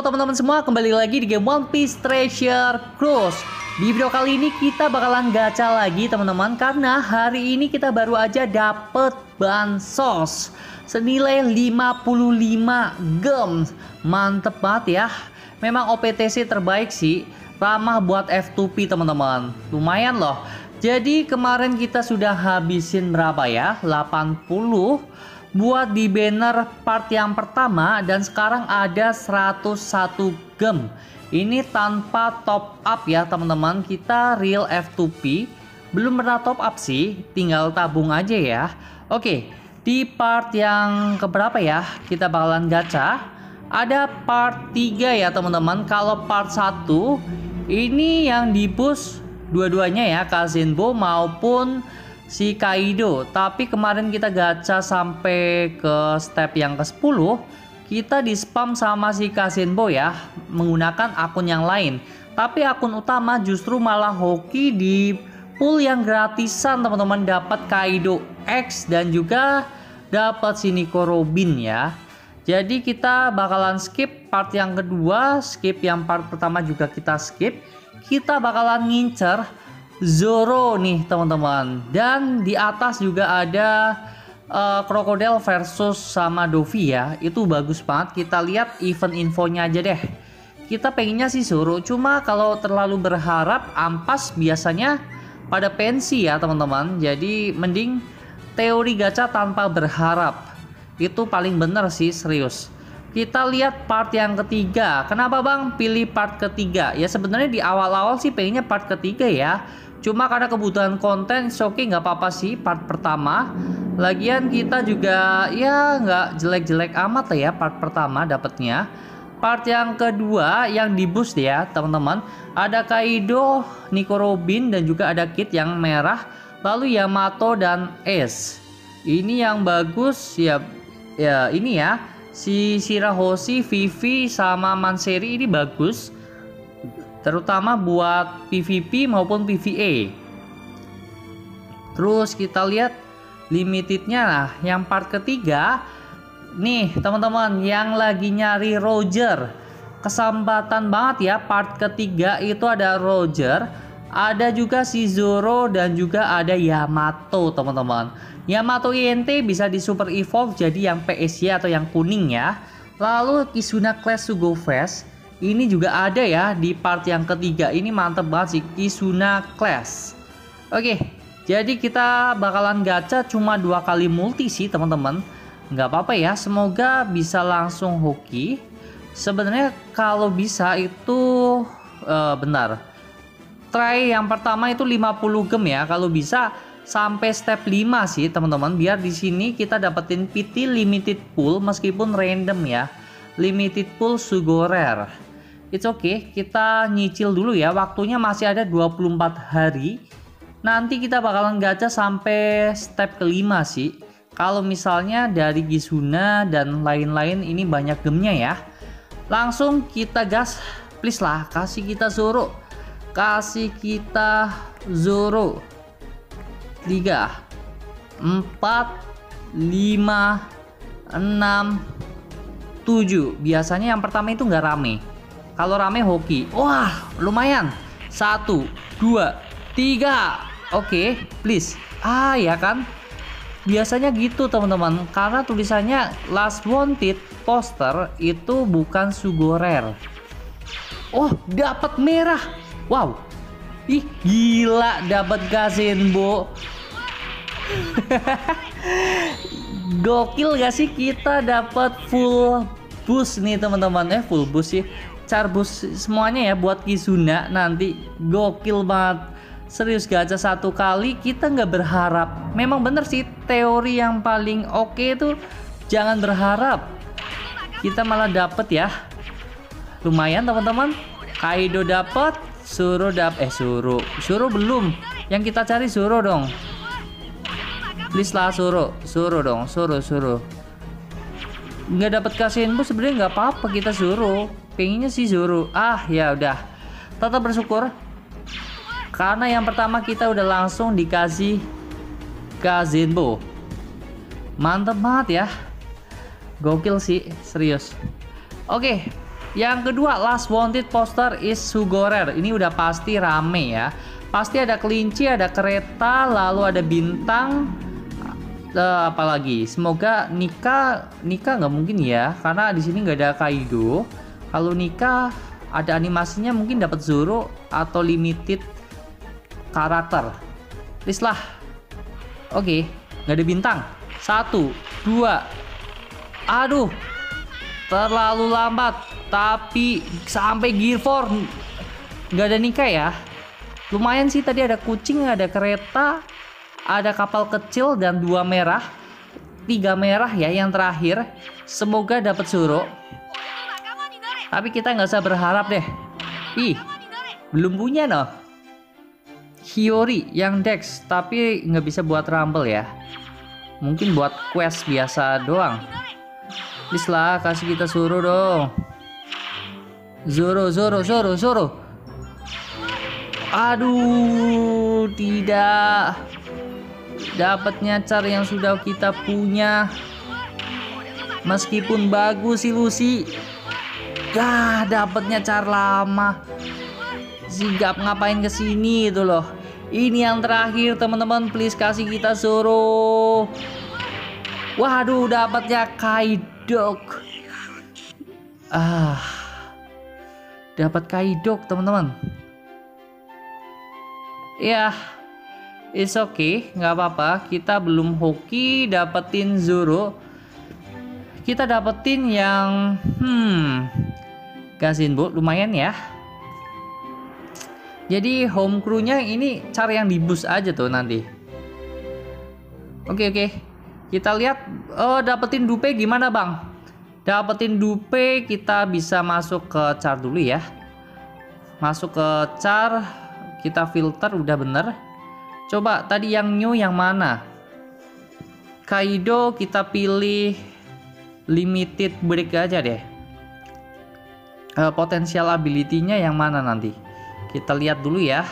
Teman-teman semua, kembali lagi di game One Piece Treasure Cruise. Di video kali ini kita bakalan gacha lagi teman-teman karena hari ini kita baru aja dapet bansos senilai 55 gem. Mantep banget ya. Memang OPTC terbaik sih, ramah buat F2P teman-teman. Lumayan loh. Jadi kemarin kita sudah habisin berapa ya? 80 buat di banner part yang pertama dan sekarang ada 101 gem. Ini tanpa top up ya teman-teman. Kita real F2P belum pernah top up sih tinggal tabung aja ya. Oke di part yang keberapa ya? Kita bakalan gacha. Ada part 3 ya teman-teman. Kalau part 1 ini yang di push dua-duanya ya Kazenbo maupun si Kaido. Tapi kemarin kita gacha sampai ke step yang ke-10, kita di spam sama si Kasenbo ya, menggunakan akun yang lain. Tapi akun utama justru malah hoki di pool yang gratisan teman-teman dapat Kaido X dan juga dapat si Nico Robin ya. Jadi kita bakalan skip part yang kedua, skip yang part pertama juga kita skip. Kita bakalan ngincer Zoro nih teman-teman. Dan di atas juga ada uh, Crocodile versus sama Dovi ya. Itu bagus banget. Kita lihat event infonya aja deh. Kita pengennya sih Zoro. Cuma kalau terlalu berharap ampas biasanya pada pensi ya teman-teman. Jadi mending teori gacha tanpa berharap. Itu paling bener sih serius kita lihat part yang ketiga kenapa bang pilih part ketiga ya sebenarnya di awal-awal sih pengennya part ketiga ya Cuma karena kebutuhan konten, oke okay, nggak apa-apa sih part pertama. Lagian kita juga ya nggak jelek-jelek amat lah ya part pertama dapatnya. Part yang kedua yang di boost ya teman-teman. Ada Kaido, Nico Robin dan juga ada Kit yang merah. Lalu Yamato dan Ace. Ini yang bagus ya ya ini ya. Si Shirahoshi, Vivi sama Manseri ini bagus terutama buat PVP maupun PVA terus kita lihat limitednya lah. Yang part ketiga nih teman-teman yang lagi nyari Roger. Kesempatan banget ya part ketiga itu ada Roger ada juga si Zoro dan juga ada Yamato teman-teman Yamato INT bisa di super evolve jadi yang PSY atau yang kuning ya lalu Kisuna Class Sugo Fest ini juga ada ya di part yang ketiga. Ini mantep banget sih Kisuna Class. Oke, jadi kita bakalan gacha cuma dua kali multi sih teman-teman. Nggak apa-apa ya, semoga bisa langsung hoki. Sebenarnya kalau bisa itu uh, benar. Try yang pertama itu 50 gem ya. Kalau bisa sampai step 5 sih teman-teman biar di sini kita dapetin PT limited pool meskipun random ya. Limited pool Sugo Rare. It's okay, kita nyicil dulu ya. Waktunya masih ada 24 hari. Nanti kita bakalan gacha sampai step kelima sih. Kalau misalnya dari Gizuna dan lain-lain ini banyak gemnya ya. Langsung kita gas. Please lah, kasih kita Zoro. Kasih kita Zoro. 3 4 5 6 7 biasanya yang pertama itu nggak rame kalau rame hoki. Wah, lumayan. Satu, dua, tiga. Oke, please. Ah, ya kan? Biasanya gitu teman-teman. Karena tulisannya last wanted poster itu bukan sugo rare. Oh, dapat merah. Wow. Ih, gila dapat Gazenbo. Gokil gak sih kita dapat full boost nih teman-teman? Eh full boost sih. Carbus semuanya ya buat Kizuna nanti. Gokil banget. Serius gacha satu kali kita nggak berharap. Memang bener sih teori yang paling oke okay itu jangan berharap. Kita malah dapet ya. Lumayan teman-teman. Kaido dapet Suro dap eh Suro Suro belum. Yang kita cari Suro dong. Please lah Suro Suro dong Suro Suro nggak dapat bu sebenarnya nggak apa-apa kita Suro pengennya sih Zoro ah ya udah. Tetap bersyukur. Karena yang pertama kita udah langsung dikasih Kazenbo mantep banget ya. Gokil sih serius. Oke Yang kedua, Last Wanted poster is Sugorer. Ini udah pasti rame ya. Pasti ada kelinci, ada kereta, lalu ada bintang. Uh, apalagi? Semoga Nika Nika nggak mungkin ya karena di sini nggak ada Kaido. Kalau Nika ada animasinya mungkin dapat Zoro atau limited karakter. Please lah. Oke okay, nggak ada bintang. Satu dua. Aduh terlalu lambat tapi sampai gear 4 nggak ada nikah ya. Lumayan sih tadi ada kucing ada kereta ada kapal kecil dan dua merah tiga merah ya yang terakhir. Semoga dapat suruh tapi kita nggak usah berharap deh. Ih belum punya noh. Hiyori yang Dex tapi nggak bisa buat rumble ya. Mungkin buat quest biasa doang please lah kasih kita suruh dong Zoro, Zoro, Zoro, Zoro. Aduh, tidak. Dapatnya car yang sudah kita punya. Meskipun bagus Lucy. Gah, dapatnya car lama. Sigap ngapain ke sini itu loh. Ini yang terakhir teman-teman, please kasih kita Zoro. Waduh, dapatnya Kaidok. Ah dapat kaidok teman-teman. Ya it's okay nggak apa-apa. Kita belum hoki dapetin Zoro. Kita dapetin yang hmm gasin bu lumayan ya. Jadi home crew-nya ini cara yang dibus aja tuh nanti. Oke oke kita lihat oh dapetin dupe gimana bang? Dapetin dupe kita bisa masuk ke char dulu ya. Masuk ke char kita filter udah bener. Coba tadi yang new yang mana? Kaido kita pilih limited break aja deh. Uh, potensial ability-nya yang mana nanti? Kita lihat dulu ya.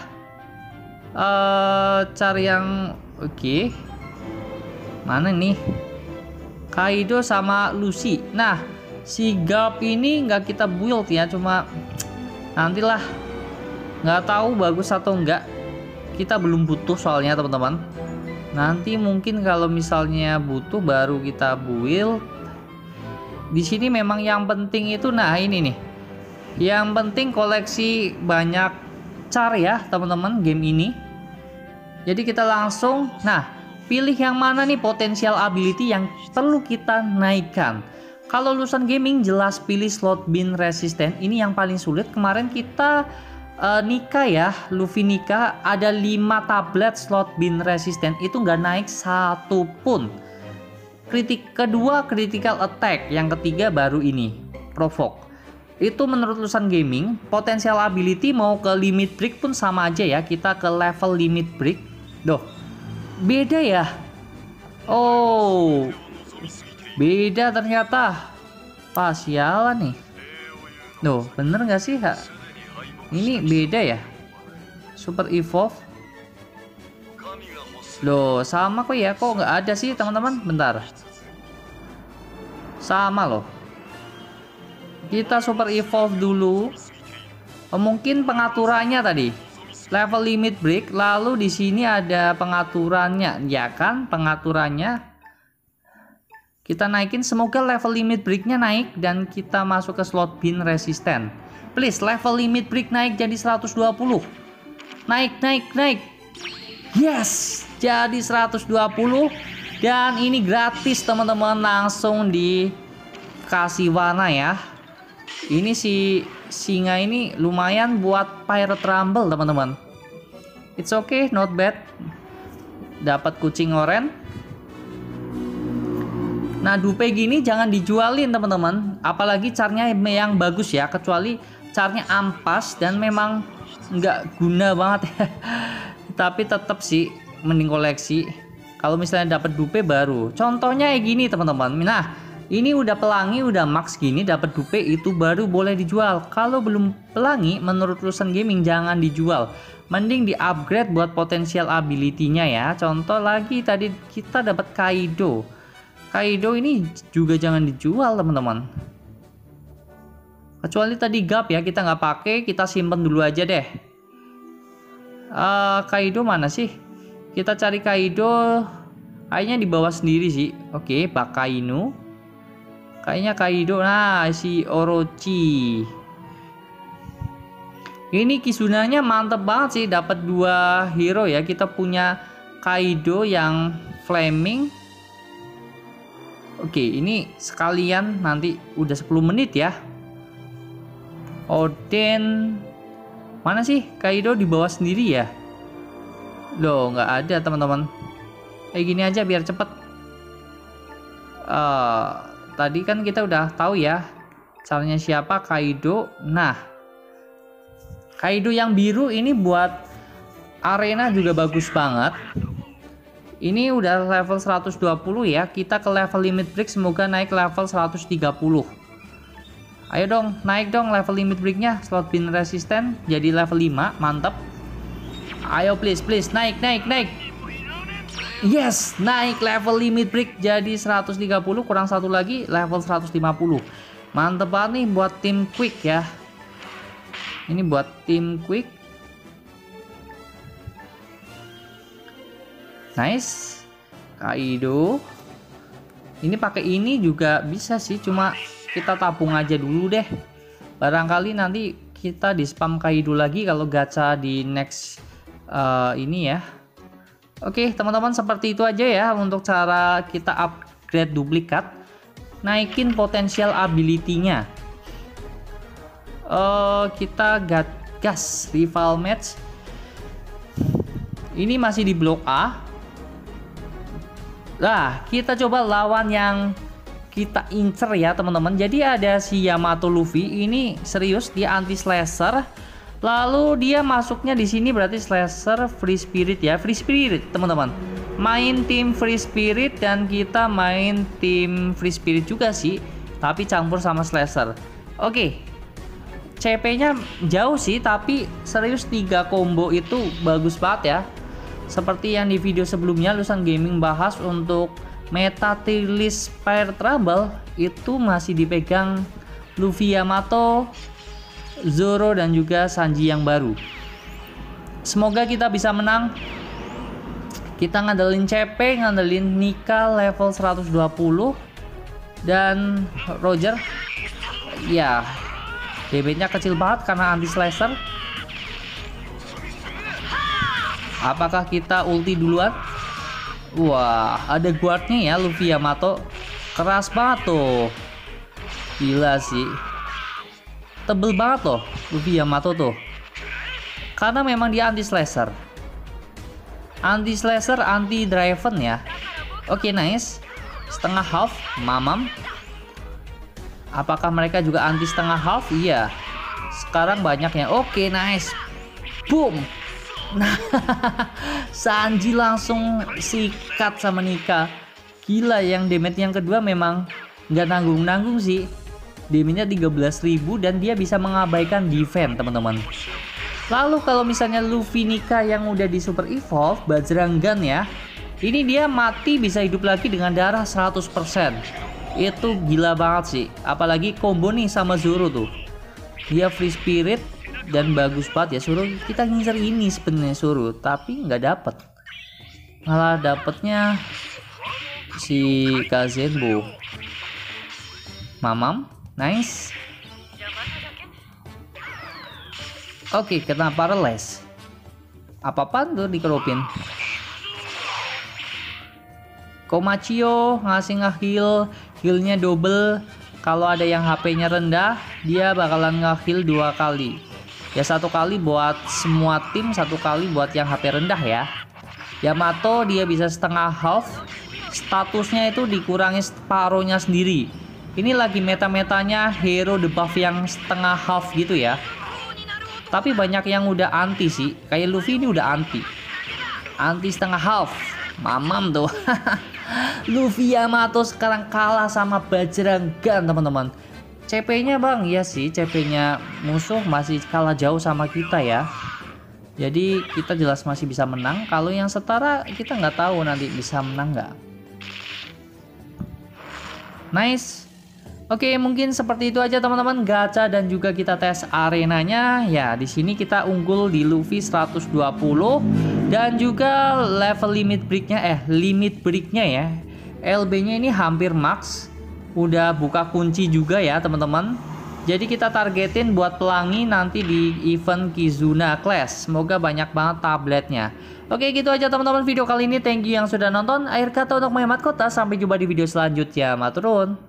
Uh, cari yang oke. okay. Mana nih Kaido sama Lucy. Nah, si Garp ini nggak kita build ya, cuma nantilah nggak tahu bagus atau enggak. Kita belum butuh soalnya teman-teman. Nanti mungkin kalau misalnya butuh baru kita build. Di sini memang yang penting itu nah ini nih. Yang penting koleksi banyak car ya teman-teman game ini. Jadi kita langsung nah Pilih yang mana nih potensial ability yang perlu kita naikkan. Kalau lulusan gaming jelas pilih slot bin resisten. Ini yang paling sulit. Kemarin kita uh, Nika ya, Luffy Nika ada 5 tablet slot bin resisten itu nggak naik satu pun. Kritik kedua critical attack, yang ketiga baru ini provoke. Itu menurut lulusan gaming, potensial ability mau ke limit break pun sama aja ya. Kita ke level limit break. Doh, Beda ya? Oh. Beda ternyata. Pas sialan nih. Loh, bener nggak sih? Ha? Ini beda ya? Super Evolve. Loh, sama kok ya? Kok nggak ada sih, teman-teman? Bentar. Sama loh. Kita Super Evolve dulu. Oh, mungkin pengaturannya tadi level limit break lalu di sini ada pengaturannya. Ya kan? Pengaturannya. Kita naikin semoga level limit breaknya naik dan kita masuk ke slot bin resisten. Please level limit break naik jadi 120 naik naik naik. Yes jadi 120 dan ini gratis teman-teman. Langsung dikasih warna ya ini si singa ini lumayan buat pirate rumble teman-teman. It's okay not bad. Dapat kucing oren. Nah dupe gini jangan dijualin teman-teman. Apalagi carnya yang bagus ya kecuali carnya ampas dan memang nggak guna banget. Ya tapi tetap sih mending koleksi. Kalau misalnya dapat dupe baru. Contohnya kayak gini teman-teman. Nah ini udah pelangi udah max gini dapat dupe itu baru boleh dijual kalau belum pelangi menurut lulusan gaming jangan dijual mending di upgrade buat potensial ability-nya ya contoh lagi tadi kita dapat Kaido Kaido ini juga jangan dijual teman-teman Kecuali tadi gap ya, kita nggak pakai, kita simpen dulu aja deh. Uh, Kaido mana sih? Kita cari Kaido, kayaknya di bawah sendiri sih. Oke, Bakainu. Kayaknya Kaido, nah si Orochi. Ini Kisunanya mantep banget sih, dapat dua hero ya. Kita punya Kaido yang Flaming. Oke, ini sekalian nanti udah 10 menit ya. Oden mana sih Kaido di bawah sendiri ya? Loh, nggak ada teman-teman. Kayak gini aja biar cepet. Uh, tadi kan kita udah tahu ya caranya siapa Kaido. Nah, Kaido yang biru ini buat arena juga bagus banget. Ini udah level 120 ya. Kita ke level limit break semoga naik level 130. Ayo dong, naik dong level limit breaknya. Slot bin resisten jadi level 5, mantap. Ayo please, please, naik, naik, naik. Yes, naik level limit break jadi 130, kurang satu lagi level 150. Mantep banget nih buat tim quick ya. Ini buat tim quick. Nice. Kaido. Ini pakai ini juga bisa sih, cuma kita tabung aja dulu deh barangkali nanti kita di spam Kaido lagi kalau gacha di next uh, ini ya Oke teman-teman seperti itu aja ya untuk cara kita upgrade duplikat naikin potensial ability-nya. Uh, kita gas rival match. Ini masih di blok A. Nah, kita coba lawan yang kita incer ya teman-teman. Jadi ada si Yamato Luffy ini serius dia anti slasher lalu dia masuknya di sini berarti slasher free spirit ya. Free spirit teman-teman. Main tim free spirit dan kita main tim free spirit juga sih tapi campur sama slasher. Oke. CP nya jauh sih tapi serius 3 combo itu bagus banget ya. Seperti yang di video sebelumnya Lusan Gaming bahas untuk meta list Fire Trouble itu masih dipegang Luffy Yamato, Zoro dan juga Sanji yang baru. Semoga kita bisa menang. Kita ngandelin CP, ngandelin Nika level 120 dan Roger ya damage-nya kecil banget karena anti slasher. Apakah kita ulti duluan? Wah, ada guardnya ya Luffy Yamato. Keras banget tuh. Gila sih. Tebel banget loh Luffy Yamato tuh. Karena memang dia anti slasher. Anti slasher, anti driven ya. Oke, okay, nice. Setengah half, mamam. Apakah mereka juga anti setengah half? Iya. Sekarang banyaknya. Oke, okay, nice. Boom. Nah, Sanji langsung sikat sama Nika. Gila yang damage yang kedua memang nggak nanggung-nanggung sih. Damage-nya 13.000 dan dia bisa mengabaikan defense, teman-teman. Lalu kalau misalnya Luffy Nika yang udah di Super Evolve, Bajrangan ya. Ini dia mati bisa hidup lagi dengan darah 100%. Itu gila banget sih. Apalagi combo nih sama Zoro tuh. Dia free spirit dan bagus banget ya suruh kita ngincer ini sebenarnya suruh tapi nggak dapet malah dapetnya si Kazenbo Mamam nice. Oke okay, kena paralyze. Apa-apa tuh dikerupin? Komachio ngasih nge-heal? Healnya double. Kalau ada yang HP-nya rendah dia bakalan nge-heal dua kali. Ya satu kali buat semua tim satu kali buat yang HP rendah ya. Yamato dia bisa setengah half statusnya itu dikurangi separohnya sendiri ini lagi meta-metanya hero debuff yang setengah half gitu ya tapi banyak yang udah anti sih kayak Luffy ini udah anti anti setengah half mamam tuh Luffy Yamato sekarang kalah sama Bajrangan teman-teman CP-nya bang, ya sih CP-nya musuh masih kalah jauh sama kita ya. Jadi kita jelas masih bisa menang. Kalau yang setara kita nggak tahu nanti bisa menang nggak. Nice. Oke, mungkin seperti itu aja teman-teman gacha dan juga kita tes arenanya. Ya, di sini kita unggul di Luffy 120 dan juga level limit breaknya eh limit breaknya ya. LB-nya ini hampir max. Udah buka kunci juga ya, teman-teman. Jadi kita targetin buat pelangi nanti di event Kizuna Class. Semoga banyak banget tabletnya. Oke gitu aja teman-teman video kali ini. Thank you yang sudah nonton. Akhir kata untuk menghemat kota. Sampai jumpa di video selanjutnya. Maturun.